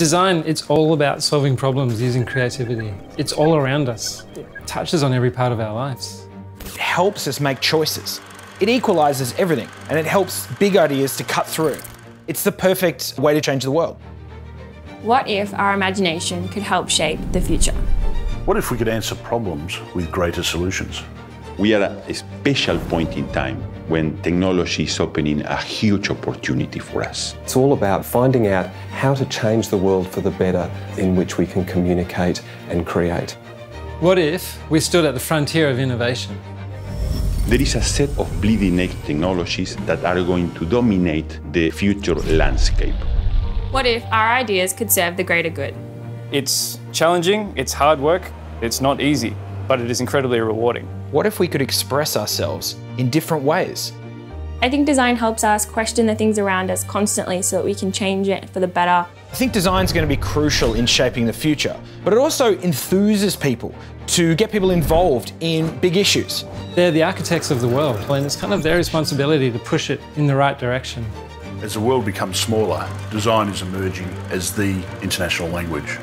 Design, it's all about solving problems using creativity. It's all around us. It touches on every part of our lives. It helps us make choices. It equalises everything and it helps big ideas to cut through. It's the perfect way to change the world. What if our imagination could help shape the future? What if we could answer problems with greater solutions? We are at a special point in time when technology is opening a huge opportunity for us. It's all about finding out how to change the world for the better in which we can communicate and create. What if we stood at the frontier of innovation? There is a set of bleeding edge technologies that are going to dominate the future landscape. What if our ideas could serve the greater good? It's challenging, it's hard work, it's not easy, but it is incredibly rewarding. What if we could express ourselves in different ways? I think design helps us question the things around us constantly so that we can change it for the better. I think design is going to be crucial in shaping the future, but it also enthuses people to get people involved in big issues. They're the architects of the world, and it's kind of their responsibility to push it in the right direction. As the world becomes smaller, design is emerging as the international language.